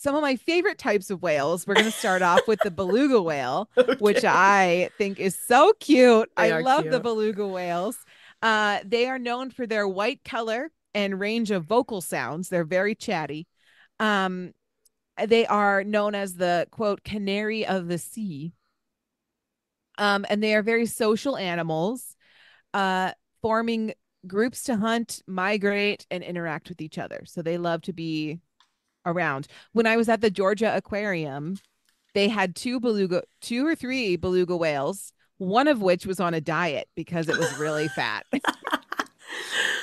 some of my favorite types of whales we're going to start off with the beluga whale which I think is so cute. They I love the beluga whales. Uh, they are known for their white color and range of vocal sounds. They're very chatty. Um, they are known as the quote canary of the sea. Um, and they are very social animals, uh, forming groups to hunt, migrate, and interact with each other. So they love to be around. When I was at the Georgia Aquarium, they had two beluga, two or three beluga whales, one of which was on a diet because it was really fat.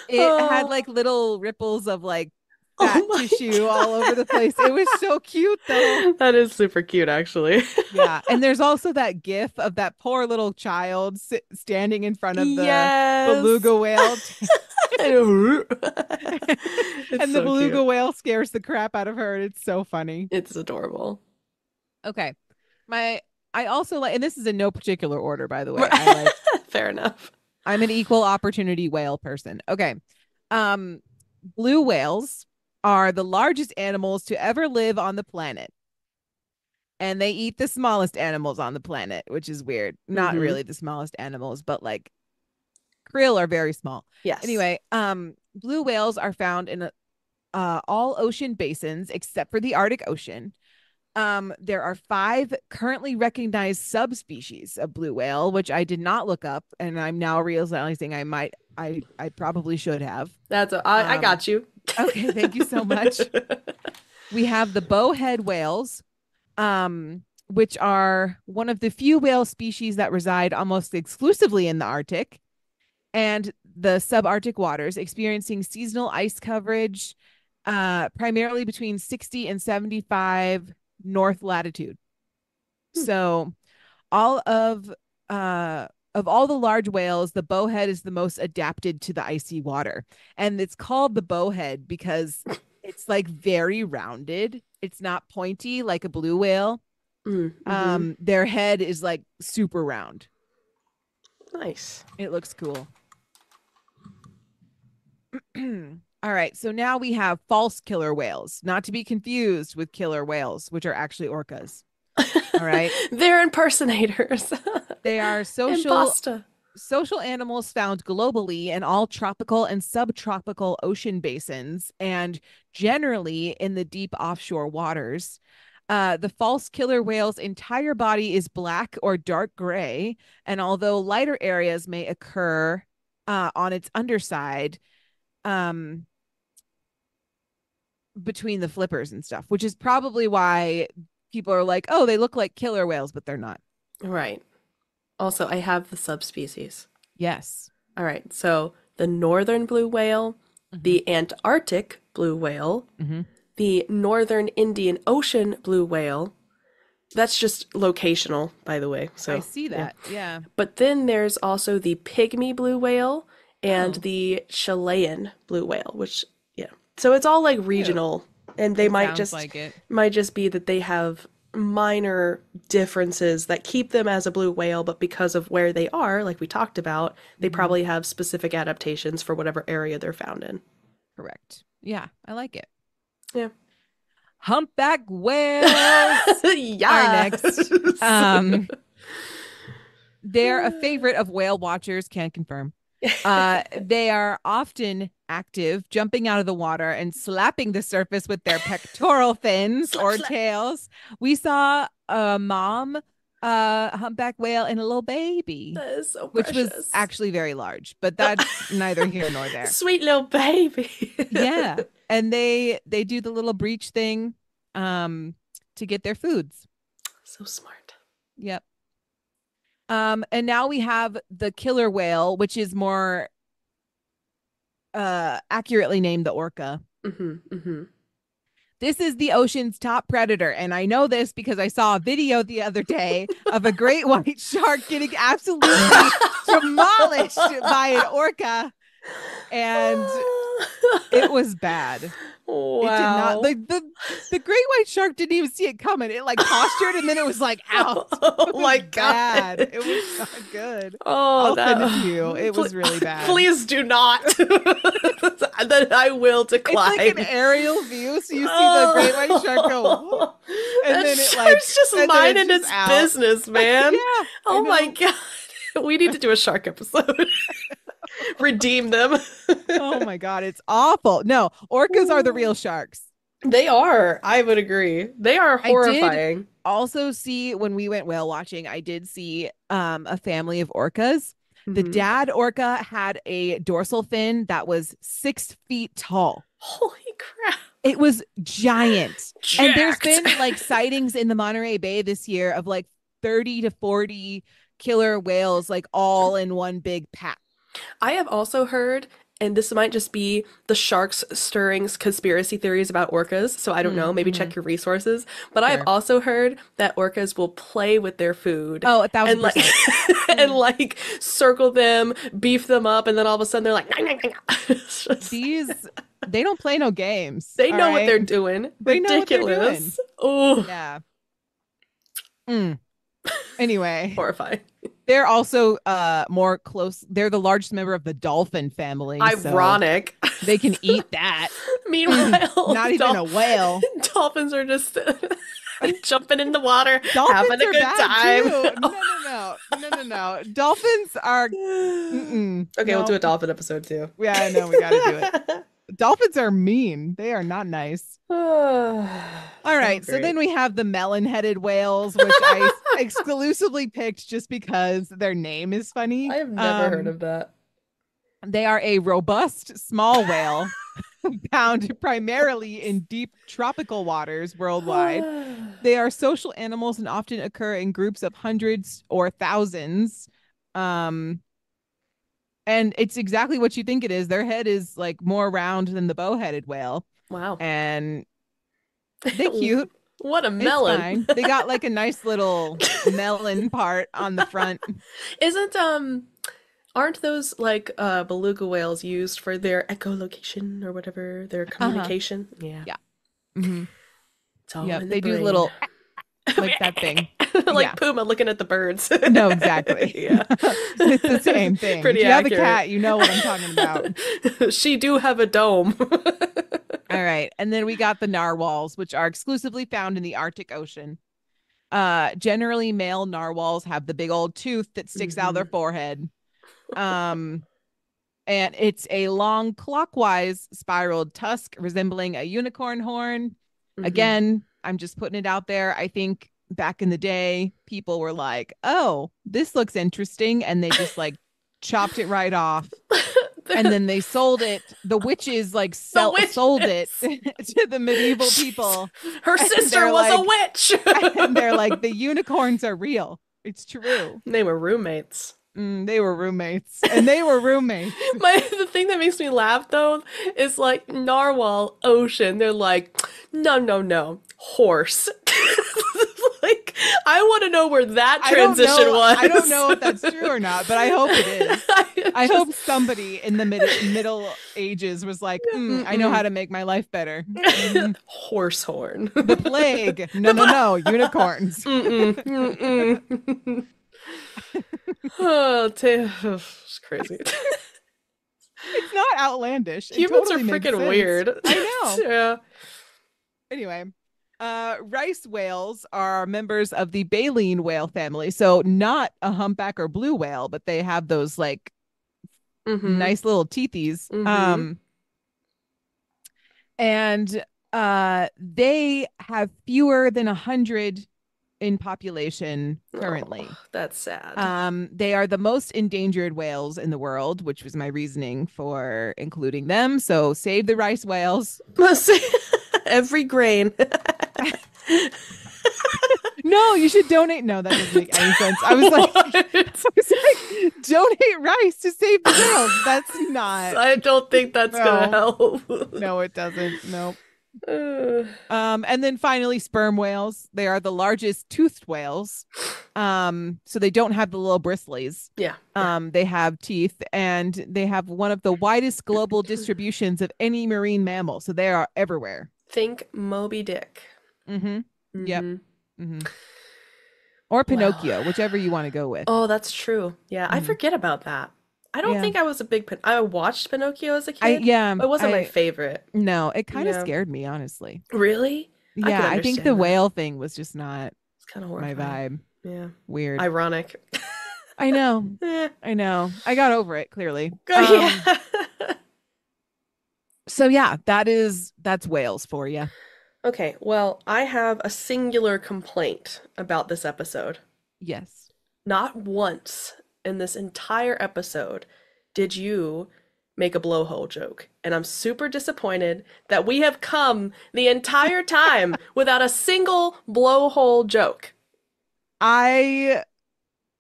it had Oh. like little ripples of like Oh fat my tissue all over the place. It was so cute though. That is super cute, actually. Yeah. And there's also that gif of that poor little child standing in front of the yes. beluga whale. and and the beluga whale scares the crap out of her. And it's so funny. It's adorable. Okay. My I also like and this is in no particular order, by the way. I like Fair enough. I'm an equal opportunity whale person. Okay. Um blue whales are the largest animals to ever live on the planet. And they eat the smallest animals on the planet, which is weird. Not Mhm. really the smallest animals, but like krill are very small. Yes. Anyway, um, blue whales are found in uh, all ocean basins except for the Arctic Ocean. Um, there are five currently recognized subspecies of blue whale, which I did not look up, and I'm now realizing I might, I, I probably should have. That's a, I, I Um, got you. Okay, thank you so much. We have the bowhead whales, um, which are one of the few whale species that reside almost exclusively in the Arctic and the subarctic waters, experiencing seasonal ice coverage uh, primarily between 60 and 75 north latitude. Hmm. So, all of uh, of all the large whales, the bowhead is the most adapted to the icy water, and it's called the bowhead because it's like very rounded. It's not pointy like a blue whale. Mm, mhm. Um, their head is like super round. nice. It looks cool. All right, so now we have false killer whales, not to be confused with killer whales, which are actually orcas. All right, They're impersonators. they are social social animals found globally in all tropical and subtropical ocean basins and generally in the deep offshore waters. Uh, the false killer whale's entire body is black or dark gray, and although lighter areas may occur uh, on its underside, um, between the flippers and stuff, which is probably why people are like, "Oh, they look like killer whales," but they're not. Right. Also, I have the subspecies. Yes. All right. So the northern blue whale, the Antarctic blue whale, Mhm. the northern Indian Ocean blue whale. That's just locational, by the way. So I see yeah. that. Yeah. But then there's also the pygmy blue whale and Oh. the Chilean blue whale, which yeah. So it's all like regional, and they might just like it. might just be that they have minor differences that keep them as a blue whale, but because of where they are, like we talked about, they Mm-hmm. probably have specific adaptations for whatever area they're found in. Correct. Yeah, I like it. Yeah. Humpback whales. yeah. next. um, they're a favorite of whale watchers. Can confirm. Uh, they are often active, jumping out of the water and slapping the surface with their pectoral fins or tails. We saw a mom, uh, humpback whale and a little baby, that is so which was actually very large, but that's neither here nor there. sweet little baby. yeah and they they do the little breach thing um to get their foods so smart. yep um and now we have the killer whale which is more uh accurately named the orca. Hmm hmm this is the ocean's top predator and i know this because i saw a video the other day of a great white shark getting absolutely demolished by an orca. And it was bad wow. It did not like the the great white shark didn't even see it coming. It like postured and then it was like oh out. It Oh my god. bad. It was not good. Oh, I'll that, send it you. It was really bad. Please do not. then I will decline. It's like an aerial view, so you see the great white shark go. Oh. and and then then it, shark's like- just and minding it's its out. business, man. yeah. Oh my god. We need to do a shark episode. Redeem them. Oh my god, it's awful. No, orcas are the real sharks. They are. I would agree. They are I did- horrifying. Also, see when we went whale watching, I did see um a family of orcas. The Mhm. dad orca had a dorsal fin that was six feet tall. Holy crap. It was giant. And there's been like sightings in the Monterey Bay this year of like 30 to 40 killer whales, like all in one big pack. I have also heard, and this might just be the sharks stirring conspiracy theories about orcas, so I don't know, maybe check your resources. But I have also heard that orcas will play with their food. Oh, a thousand and like percent. and like circle them, beef them up, and then all of a sudden they're like, "Nyah, nyah, nyah." It's just- These, they don't play no games. they know what they're doing. They know what they're doing. Ridiculous. Oh, Yeah. Mm. Anyway, horrifying. They're also uh more close. They're the largest member of the dolphin family. so Ironic. they can eat that. Meanwhile, Not even dol- a whale. dolphins are just jumping in the water, Dolphins having a are good time. too. No, no, no, no, no, no. Dolphins are. Mm-mm. Okay, we'll do a dolphin episode too. Yeah, I know we got to do it. Dolphins are mean. They are not nice. All right, so then we have the melon-headed whales, which I exclusively picked just because their name is funny. I have never heard Um, of that. They are a robust small whale found primarily in deep tropical waters worldwide. They are social animals and often occur in groups of hundreds or thousands. Um, and it's exactly what you think it is. Their head is like more round than the bow-headed whale, wow. and they cute. What a melon. They got like a nice little melon part on the front. Isn't um aren't those like uh beluga whales used for their echolocation or whatever, their communication? Yeah. Yeah. Mm-hmm. It's all Yeah, in the they do little like that thing. like Yeah. Puma looking at the birds. No, exactly. yeah. it's the same thing. Pretty if you have a cat, you know what I'm talking about. she do have a dome. All right. And then we got the narwhals, which are exclusively found in the Arctic Ocean. Uh generally male narwhals have the big old tooth that sticks out Mm-hmm. their forehead. Um and it's a long clockwise spiraled tusk resembling a unicorn horn. Mhm. Again, I'm just putting it out there. I think back in the day, people were like, "Oh, this looks interesting," and they just like chopped it right off, and then they sold it. The witches like sell- sold it to the medieval people, Her sister was a witch. and they're like, "The unicorns are real. It's true." they were roommates. Mm, they were roommates, and they were roommates. My the thing that makes me laugh though is like narwhal ocean. They're like, no, no, no, horse. like I want to know where that I transition know- was. I don't know if that's true or not, but I hope it is. I just- hope somebody in the mid- middle ages was like, "Mm, I know how to make my life better. Mm, horse horn. the plague. No, no, no. Unicorns. Mm-mm, mm-mm. Oh, ta- it's crazy. It's not outlandish. It Humans totally are freaking weird. I know. yeah. Anyway, uh, rice whales are members of the baleen whale family. So not a humpback or blue whale, but they have those like Mhm. nice little teethies. Mhm. Um, and uh, they have fewer than a hundred in population currently. Oh, that's sad. Um, they are the most endangered whales in the world, which was my reasoning for including them. So save the rice whales. Every grain. No, you should donate. No, that doesn't make any sense. I was like, I was like, donate rice to save the world. That's not. I don't think that's gonna help. No, it doesn't. No. Um, and then finally, sperm whales. They are the largest toothed whales. Um, so they don't have the little bristlies. yeah. Um, they have teeth and they have one of the widest global distributions of any marine mammal. So they are everywhere. Think Moby Dick. Mm-hmm. Yep. Mhm. hmm Or Pinocchio, whichever you want to go with. Oh, that's true. Yeah, I Mhm. forget about that. I don't Yeah. think I was a big. Pin- I watched Pinocchio as a kid. I yeah. It wasn't my favorite. No, it kind of Yeah. scared me, honestly. Really? Yeah, I, think the that. whale thing was just not It's kind of my vibe. Yeah. Weird. Ironic. I know. Eh. I know. I got over it clearly. Um. So yeah, that is that's whales for you. okay. Well, I have a singular complaint about this episode. Yes. Not once in this entire episode did you make a blowhole joke. And I'm super disappointed that we have come the entire time without a single blowhole joke. I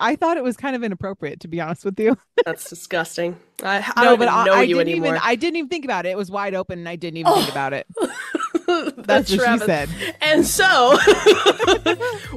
I thought it was kind of inappropriate to be honest with you. That's disgusting. I, I no, don't but even I, know I you didn't anymore. even I didn't even think about it. It was wide open and I didn't even Oh. think about it. That's what she said. And so,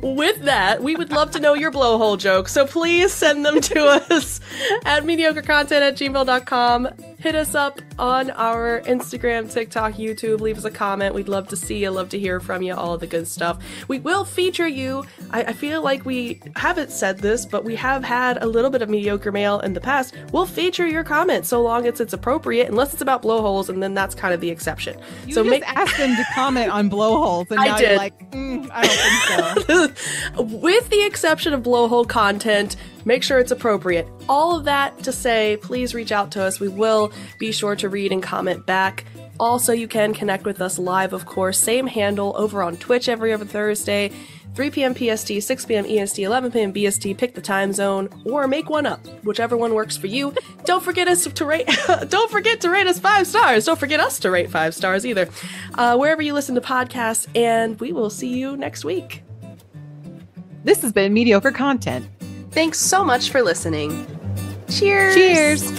with that, we would love to know your blowhole jokes. So please send them to us at mediocrecontent at gmail.com. Hit us up on our Instagram, TikTok, YouTube. Leave us a comment. We'd love to see you, love to hear from you, all the good stuff. We will feature you. I, I feel like we haven't said this, but we have had a little bit of mediocre mail in the past. We'll feature your comment so long as it's appropriate, unless it's about blowholes, and then that's kind of the exception. You so just make asked them to comment on blowholes, and I now did. you're like, mm, I don't think so. with the exception of blowhole content, make sure it's appropriate. All of that to say, please reach out to us. We will be sure to read and comment back. Also, you can connect with us live, of course. Same handle over on Twitch every other Thursday, 3 p.m. PST, 6 p.m. EST, 11 p.m. BST. Pick the time zone or make one up, whichever one works for you. don't forget us to rate. don't forget to rate us five stars. Don't forget us to rate five stars either. Uh, wherever you listen to podcasts, and we will see you next week. This has been mediocre content. Thanks so much for listening. Cheers! Cheers!